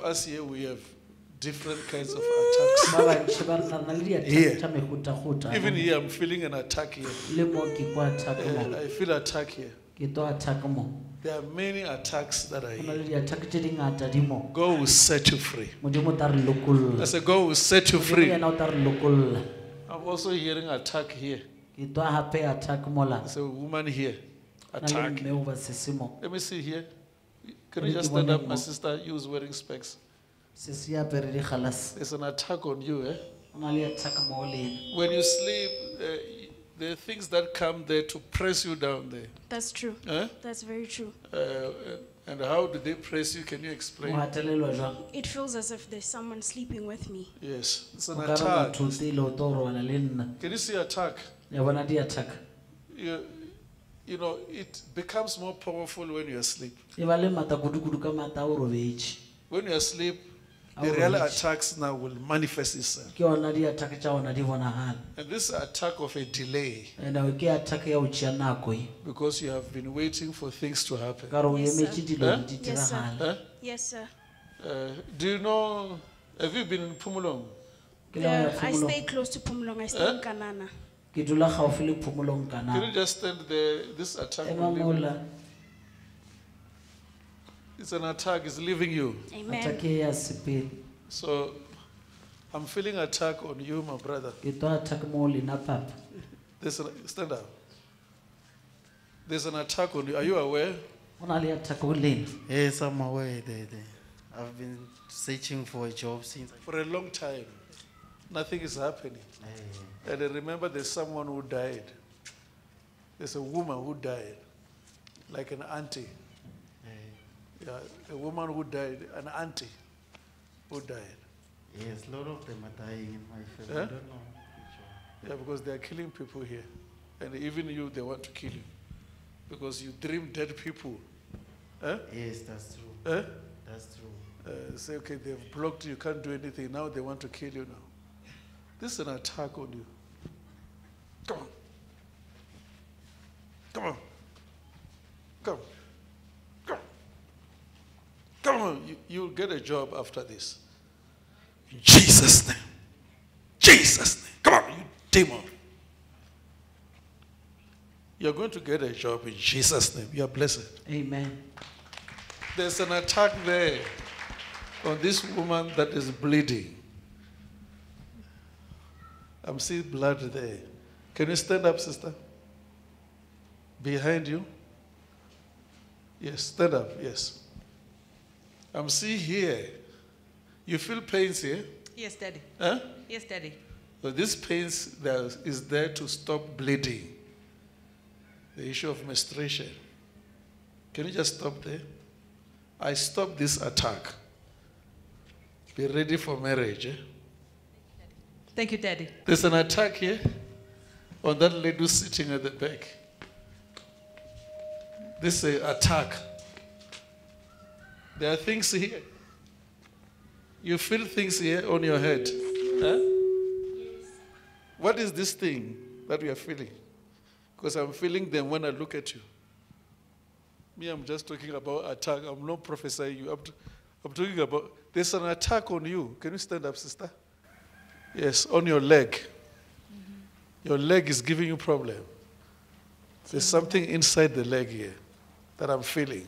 Many of us here, we have different kinds of attacks. ba bantši ba rena na le Here. diataka tša mehutahuta Even here, I'm feeling an attack here. le mo ke kwa attack mo I feel attack here. ke to attack mo There are many attacks that are go na here. le diataka tše di ngata di mo God will set you free. modimo o ta re I lokolla said, God will set you modimo free. yena o ta re lokolla I'm also hearing attack here. ke to attack mola There's a woman here. na le Attack. mme o ba sesimo Let me see here. Can you just stand up, my sister? You was wearing specs. se se apere digalase There's an attack on you, eh? go na le attack mo When you sleep, uh, there are things that come there to press you down there. That's true. Eh? That's very true. Uh, and how do they press you? Can you explain? It feels as if there's someone sleeping with me. Yes, it's an o ka re attack. motho o tseile o to robala Can you see attack? ya bona di-attack You, you know, it becomes more powerful when you're asleep. e ba le mata kudu-kudu ka mata a o robetše When you're asleep, the real attacks now will manifest itself. ke yona di-attack tša gona di bonagala And this attack of a delay, and ke attack ya go tšea nako because you have been waiting for things to happen. ka re Yes, sir. emetše dilo di Yes, sir. diragale Eh? Yes, sir. Uh, do you know, have you been in Phomolong? ke le go ya Yeah, I stay close to Phomolong. I stay in Kanana. Ke dula gaufi le phomolong Can you just stand there? This attack ema will leave. mola It's an attack, it's leaving you. Amen. attack ya sepele So I'm feeling attack on you, my brother. ke to attack mo lena papa There's an, stand up. There's an attack on you. Are you aware? go na le attack go lena Yes, I'm aware that uh, I've been searching for a job since. For a long time, nothing is happening. And I remember there's someone who died. There's a woman who died, like an auntie. Yeah, a woman who died, an auntie who died. yes, a lot of them are dying in my family. Huh? I don't know. Yeah, because they are killing people here. And even you, they want to kill you. Because you dream dead people. Eh? Yes, that's true. Eh? That's true. Uh, say, okay, they've blocked you, you can't do anything. Now they want to kill you now. This is an attack on you. Come on. Come on. Come. Come. Come on. You, you'll get a job after this. In Jesus' name. Jesus' name. Come on, you demon. You're going to get a job in Jesus' name. You are blessed. amen There's an attack there on this woman that is bleeding. I'm seeing blood there. Can you stand up, sister? Behind you? Yes, stand up, yes. I'm seeing here. You feel pains here? Yes, Daddy. Huh? Yes, Daddy. So this pains there is there to stop bleeding. The issue of menstruation. Can you just stop there? I stop this attack. Be ready for marriage. eh? Thank you, Daddy. There's an attack here on that lady sitting at the back. This is an attack. There are things here. You feel things here on your head. Huh? What is this thing that we are feeling? Because I'm feeling them when I look at you. Me, I'm just talking about attack. I'm not prophesying you. I'm, t- I'm talking about there's an attack on you. Can you stand up, sister? Yes, on your leg. Your leg is giving you problem. There's something inside the leg here that I'm feeling.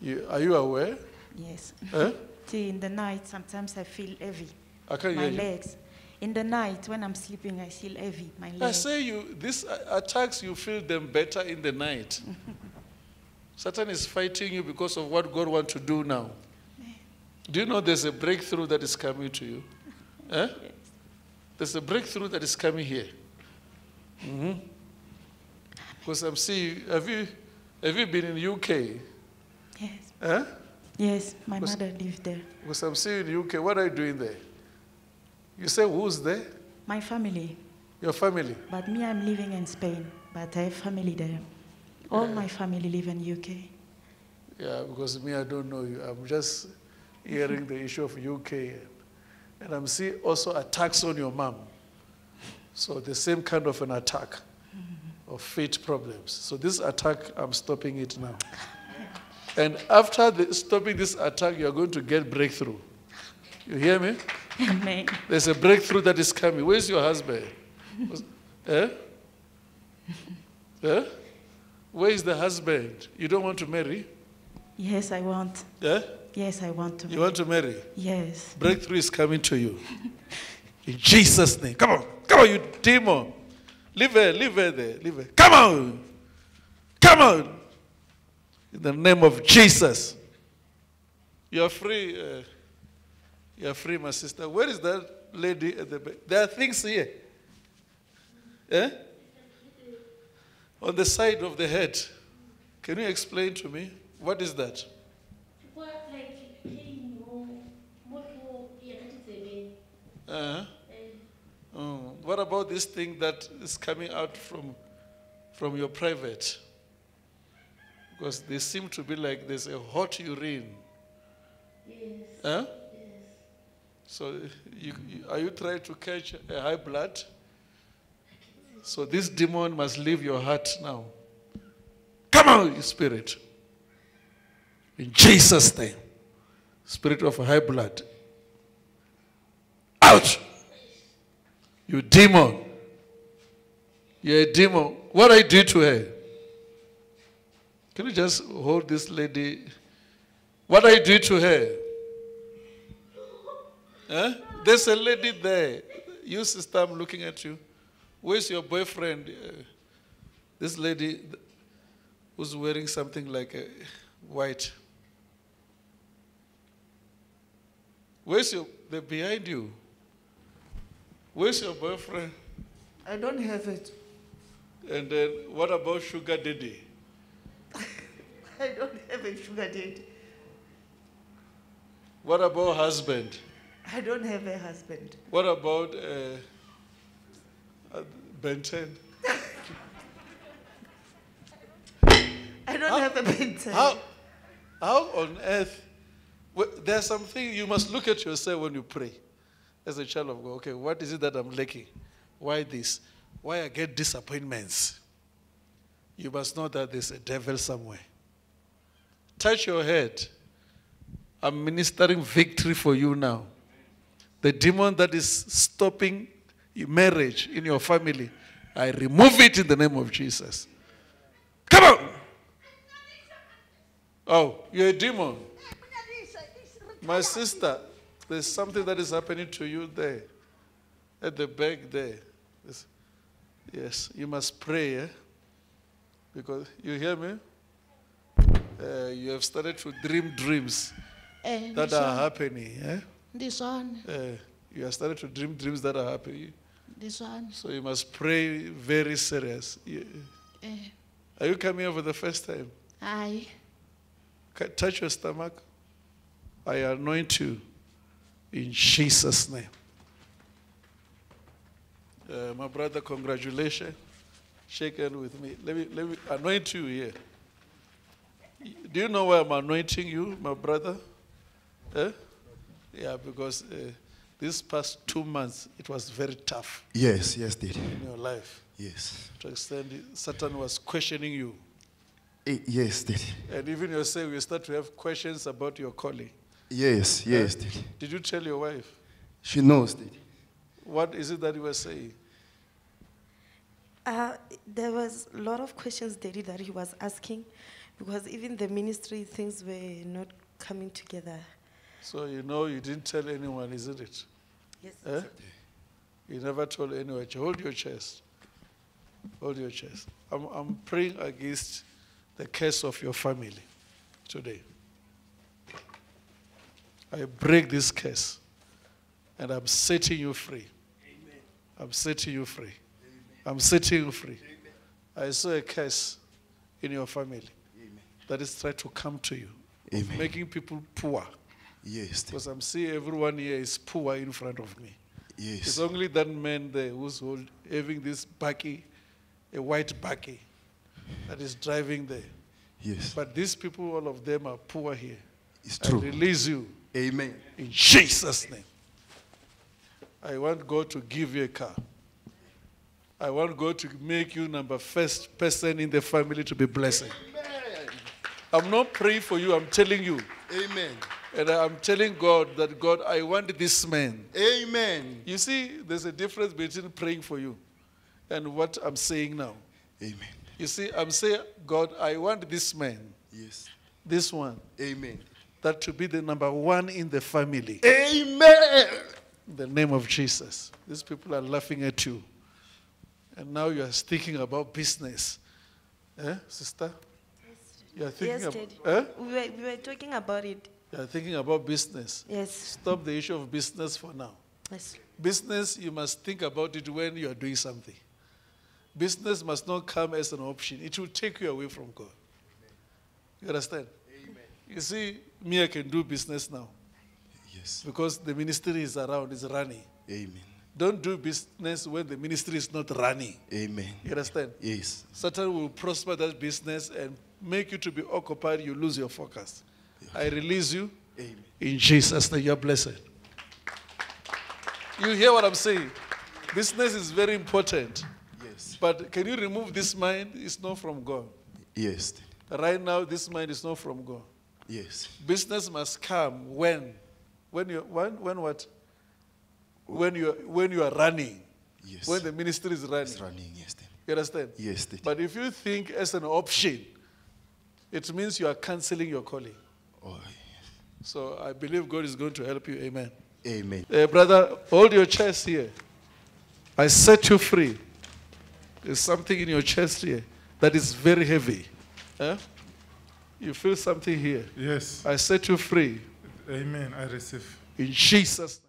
You, are you aware? Yes. Huh? See, in the night, sometimes I feel heavy. I can't my hear you. legs. In the night, when I'm sleeping, I feel heavy. My legs. I say you, these attacks, you feel them better in the night. Satan is fighting you because of what God wants to do now. Do you know there's a breakthrough that is coming to you? Eh? There's a breakthrough that is coming here. Because I'm seeing, have you, have you been in UK? Yes. Eh? Yes, my mother lived there. Because I'm seeing in UK, what are you doing there? You say who's there? My family. Your family. But me, I'm living in Spain. But I have family there. All my family live in UK. Yeah, because me, I don't know you. I'm just hearing the issue of UK. And I'm seeing also attacks on your mom. So the same kind of an attack of faith problems. So this attack, I'm stopping it now. And after the, stopping this attack, you're going to get breakthrough. You hear me? Amen. There's a breakthrough that is coming. Where's your husband? Eh? Eh? Where is the husband? You don't want to marry? Yes, I want. Eh? Yes, I want to. You want to marry? Yes. Breakthrough is coming to you. In Jesus' name. Come on. Come on, you demon. Leave her. Leave her there. Leave her. Come on. Come on. In the name of Jesus. You are free. Uh, you are free, my sister. Where is that lady at the back? There are things here. Eh? On the side of the head. Can you explain to me? What is that? What like pain or motor irritating? Uh-huh. Oh, what about this thing that is coming out from, from your private? Because they seem to be like there's a hot urine. Yes. Huh? Yes. So, you, you, are you trying to catch a high blood? So, this demon must leave your heart now. Come on, you spirit. In Jesus' name. Spirit of high blood. Out! You demon. You're a demon. What I did to her? Can you just hold this lady? What I did to her? Huh? There's a lady there. You, sister, I'm looking at you. Where's your boyfriend? Uh, this lady who's wearing something like a white. Where's your, they're behind you. Where's your boyfriend? I don't have it. And then what about sugar daddy? I don't have a sugar daddy. What about husband? I don't have a husband. What about uh, uh, Ben 10? I don't have a bed. How, how on earth? Well, there's something you must look at yourself when you pray as a child of God. Okay, what is it that I'm lacking? Why this? Why I get disappointments? You must know that there's a devil somewhere. Touch your head. I'm ministering victory for you now. The demon that is stopping marriage in your family, I remove it in the name of Jesus. Come on! Oh, you're a demon. My sister, there's something that is happening to you there, at the back there. Yes, you must pray, eh? Because you hear me? Uh, you have started to dream dreams Eh, that are one, happening. Eh? this one, Uh, you have started to dream dreams that are happening. this one. So you must pray very serious. Eh, Are you coming here for the first time? aye. Touch your stomach. I anoint you in Jesus' name. Uh, my brother, congratulations. Shake hand with me. Let me let me anoint you here. Do you know why I'm anointing you, my brother? Eh? Yeah, because uh, these past two months it was very tough Yes, yes, Daddy. in your life. Yes. To extend Satan was questioning you. Eh, yes, Daddy. And even yourself, you start to have questions about your calling. Yes, yes, Daddy. Did you tell your wife? She knows, Daddy. What is it that you were saying? Uh, there was a lot of questions, Daddy, that he was asking, because even the ministry things were not coming together. So you know you didn't tell anyone, isn't it? Yes. Eh? You never told anyone. Hold your chest. Hold your chest. I'm, I'm praying against the curse of your family today. I break this curse and I'm setting you free. I'm setting you free. I'm setting you free. I saw a curse in your family that is trying to come to you, Amen. making people poor. Yes, Because I'm seeing everyone here is poor in front of me. Yes. It's only that man there who's hold, having this bakkie, a white bakkie, that is driving there. Yes. But these people, all of them are poor here. It's true. I true. release you Amen. in Jesus' name. I want God to give you a car. I want God to make you number first person in the family to be blessed. Amen. I'm not praying for you, I'm telling you. Amen. And I'm telling God that, God, I want this man. Amen. You see, there's a difference between praying for you and what I'm saying now. Amen. You see, I'm saying, God, I want this man, Yes. this one, Amen. That to be the number one in the family. Amen. In the name of Jesus. These people are laughing at you. And now you are thinking about business. Eh, sister? You are thinking Yes, about, Daddy. eh? We were, we were talking about it. You are thinking about business. Yes. Stop the issue of business for now. Yes. Business, you must think about it when you are doing something. Business must not come as an option, it will take you away from God. You understand? You see, me, I can do business now Yes. because the ministry is around, is running. Amen. Don't do business when the ministry is not running. Amen. You understand? Yes. Satan will prosper that business and make you to be occupied, you lose your focus. I release you Amen. in Jesus' name. You're blessed. You hear what I'm saying? Business is very important. Yes. But can you remove this mind? It's not from God. Yes. Right now, this mind is not from God. Yes. Business must come when, when you when when what? When you when you are running, Yes. when the ministry is running. It's running. Yes. Daddy. You understand? Yes. Daddy. But if you think as an option, it means you are canceling your calling. Oh, Yes. So I believe God is going to help you. Amen. amen. Uh, brother, hold your chest here. I set you free. There's something in your chest here that is very heavy. Huh? You feel something here. Yes. I set you free Amen. I receive. in Jesus' name.